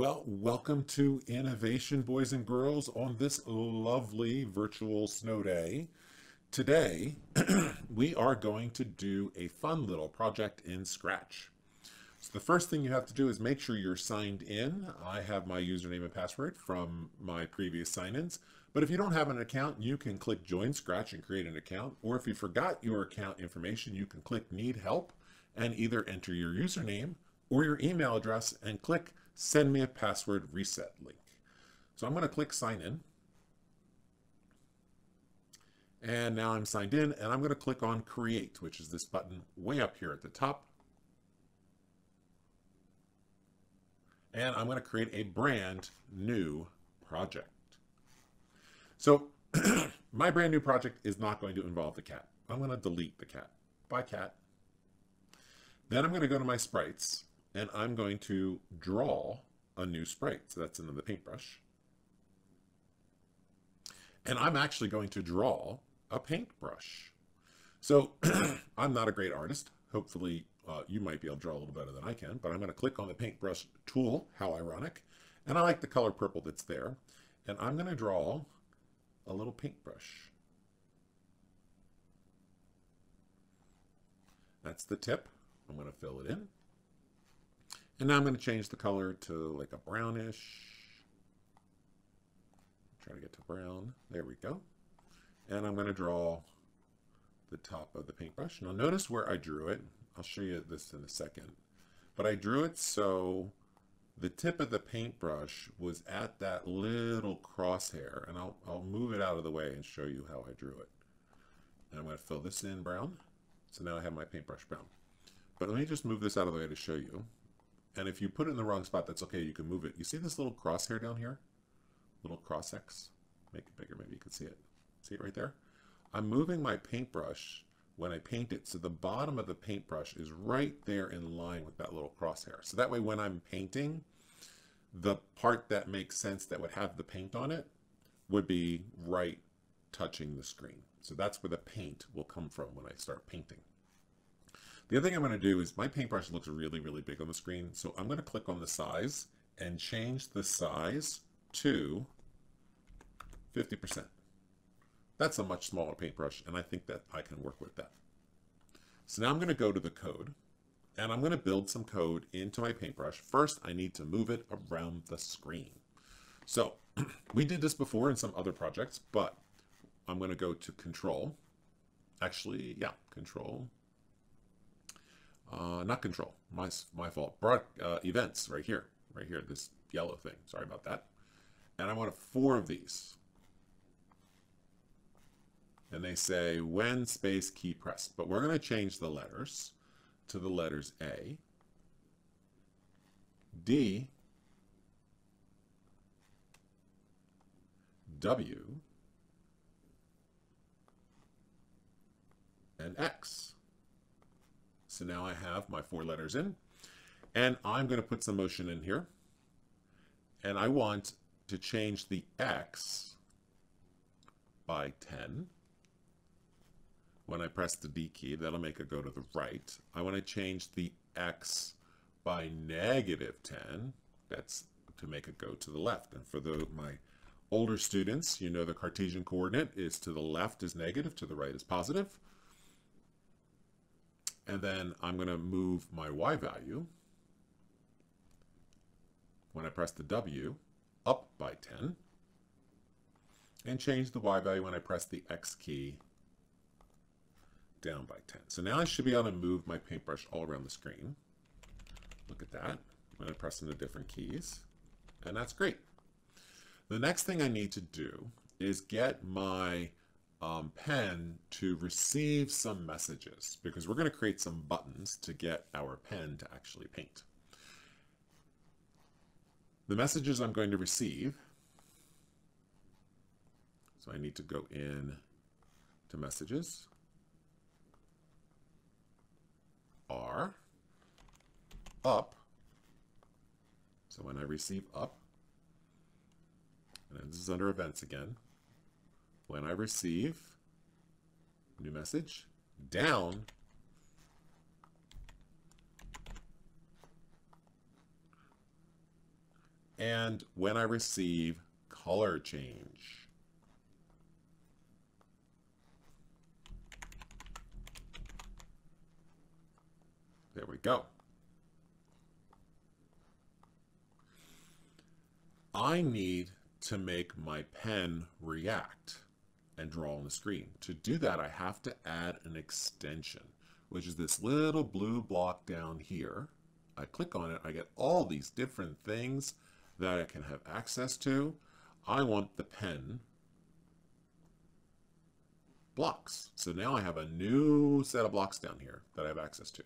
Well, welcome to Innovation, boys and girls, on this lovely virtual snow day. Today, we are going to do a fun little project in Scratch. So the first thing you have to do is make sure you're signed in. I have my username and password from my previous sign-ins, but if you don't have an account, you can click Join Scratch and create an account, or if you forgot your account information, you can click Need Help and either enter your username or your email address and click send me a password reset link. So I'm going to click sign in. And now I'm signed in and I'm going to click on create, which is this button way up here at the top. And I'm going to create a brand new project. So my brand new project is not going to involve the cat. I'm going to delete the cat. Bye cat. Then I'm going to go to my sprites and I'm going to draw a new sprite. So that's another paintbrush. And I'm actually going to draw a paintbrush. So I'm not a great artist. Hopefully uh, you might be able to draw a little better than I can, but I'm going to click on the paintbrush tool. How ironic. And I like the color purple that's there. And I'm going to draw a little paintbrush. That's the tip. I'm going to fill it in. And now I'm going to change the color to like a brownish. Try to get to brown. There we go. And I'm going to draw the top of the paintbrush. Now notice where I drew it. I'll show you this in a second. But I drew it so the tip of the paintbrush was at that little crosshair. And I'll, I'll move it out of the way and show you how I drew it. And I'm going to fill this in brown. So now I have my paintbrush brown. But let me just move this out of the way to show you. And if you put it in the wrong spot, that's okay. You can move it. You see this little crosshair down here? Little cross X? Make it bigger. Maybe you can see it. See it right there? I'm moving my paintbrush when I paint it. So the bottom of the paintbrush is right there in line with that little crosshair. So that way when I'm painting, the part that makes sense that would have the paint on it would be right touching the screen. So that's where the paint will come from when I start painting. The other thing I'm going to do is my paintbrush looks really, really big on the screen. So I'm going to click on the size and change the size to 50%. That's a much smaller paintbrush, and I think that I can work with that. So now I'm going to go to the code, and I'm going to build some code into my paintbrush. First, I need to move it around the screen. So we did this before in some other projects, but I'm going to go to Control. Actually, yeah, Control, uh, not control, my, my fault. Brought uh, events right here, right here, this yellow thing. Sorry about that. And I want four of these. And they say when space key pressed. But we're going to change the letters to the letters A, D, W, and X. So now I have my four letters in. And I'm going to put some motion in here. And I want to change the X by 10. When I press the D key, that'll make it go to the right. I want to change the X by negative 10. That's to make it go to the left. And for the, my older students, you know the Cartesian coordinate is to the left is negative, to the right is positive. And then I'm going to move my y value when I press the W up by 10 and change the y value when I press the X key down by 10. So now I should be able to move my paintbrush all around the screen. Look at that. When to press the different keys and that's great. The next thing I need to do is get my um, pen to receive some messages because we're going to create some buttons to get our pen to actually paint. The messages I'm going to receive, so I need to go in to messages, are up. So when I receive up, and this is under events again, when I receive new message down and when I receive color change. There we go. I need to make my pen react and draw on the screen. To do that, I have to add an extension, which is this little blue block down here. I click on it, I get all these different things that I can have access to. I want the pen blocks. So now I have a new set of blocks down here that I have access to.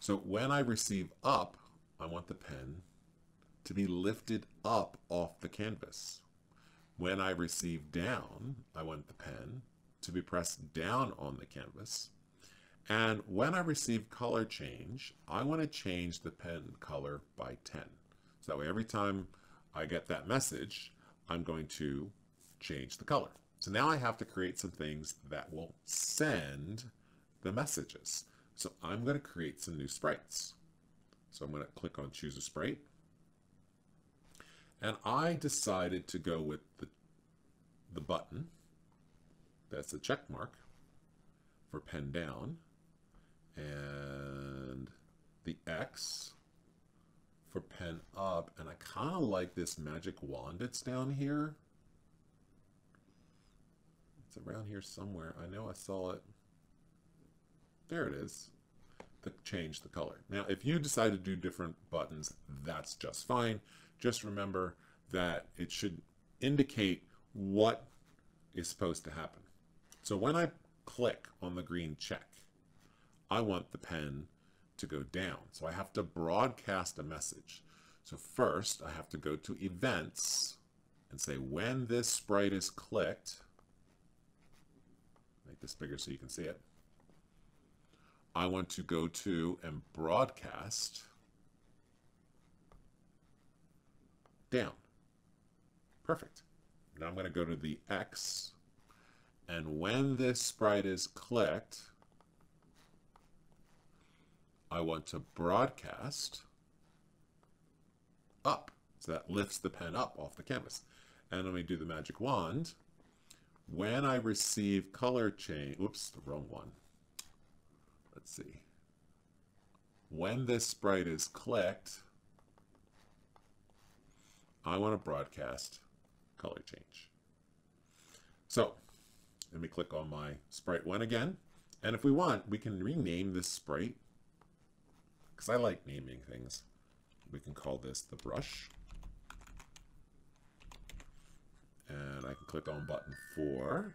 So when I receive up, I want the pen to be lifted up off the canvas. When I receive down, I want the pen to be pressed down on the canvas. And when I receive color change, I want to change the pen color by 10. So that way every time I get that message, I'm going to change the color. So now I have to create some things that will send the messages. So I'm going to create some new sprites. So I'm going to click on choose a sprite. And I decided to go with the, the button. That's a check mark for pen down. And the X for pen up. And I kind of like this magic wand that's down here. It's around here somewhere. I know I saw it. There it is. To change the color. Now, if you decide to do different buttons, that's just fine. Just remember that it should indicate what is supposed to happen. So when I click on the green check, I want the pen to go down. So I have to broadcast a message. So first I have to go to events and say when this sprite is clicked, make this bigger so you can see it. I want to go to and broadcast down. Perfect. Now I'm going to go to the X, and when this sprite is clicked, I want to broadcast up. So that lifts the pen up off the canvas. And let me do the magic wand. When I receive color change, oops, the wrong one. Let's see. When this sprite is clicked, I want to broadcast color change. So let me click on my sprite one again. And if we want, we can rename this sprite because I like naming things. We can call this the brush. And I can click on button four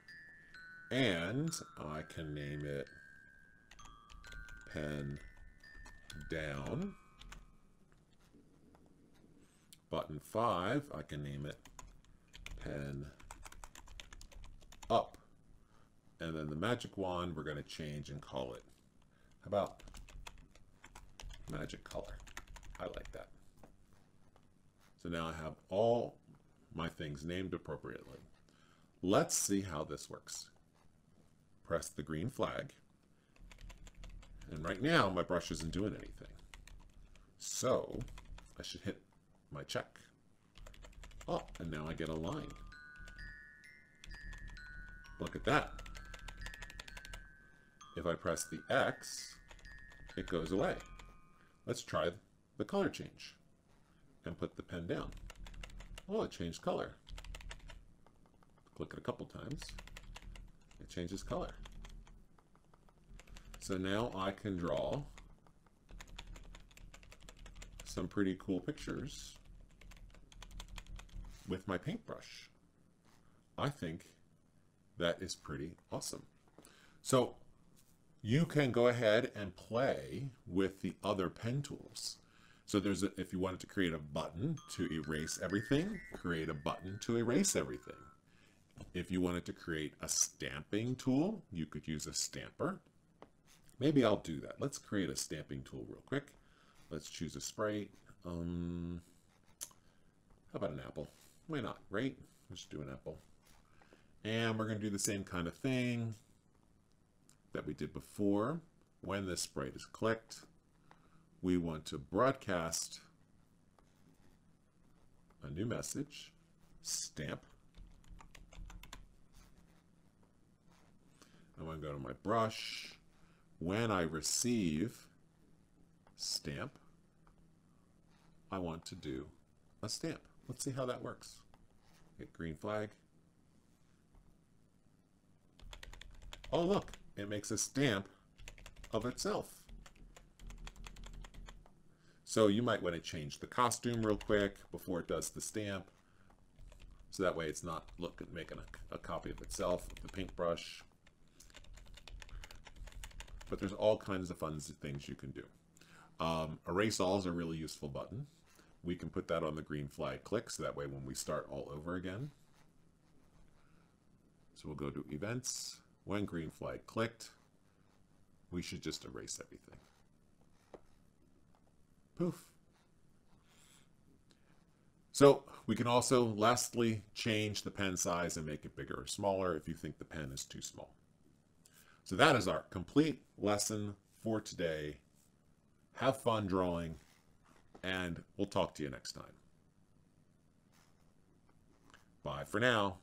and I can name it pen down. Button 5, I can name it pen up. And then the magic wand, we're going to change and call it. How about magic color? I like that. So now I have all my things named appropriately. Let's see how this works. Press the green flag. And right now, my brush isn't doing anything. So I should hit my check. Oh, and now I get a line. Look at that. If I press the X, it goes away. Let's try the color change and put the pen down. Oh, it changed color. Click it a couple times. It changes color. So now I can draw some pretty cool pictures with my paintbrush. I think that is pretty awesome. So you can go ahead and play with the other pen tools. So there's a, if you wanted to create a button to erase everything, create a button to erase everything. If you wanted to create a stamping tool, you could use a stamper. Maybe I'll do that. Let's create a stamping tool real quick. Let's choose a sprite. Um, how about an apple? Why not, right? Let's do an apple. And we're going to do the same kind of thing that we did before. When this sprite is clicked, we want to broadcast a new message, stamp. I'm going to go to my brush. When I receive stamp, I want to do a stamp. Let's see how that works. Hit green flag. Oh, look, it makes a stamp of itself. So you might want to change the costume real quick before it does the stamp. So that way it's not look making a, a copy of itself with the paintbrush. But there's all kinds of fun things you can do. Um, erase all is a really useful button. We can put that on the green flag click so that way when we start all over again. So we'll go to events. When green flag clicked, we should just erase everything. Poof. So we can also lastly change the pen size and make it bigger or smaller if you think the pen is too small. So that is our complete lesson for today. Have fun drawing, and we'll talk to you next time. Bye for now.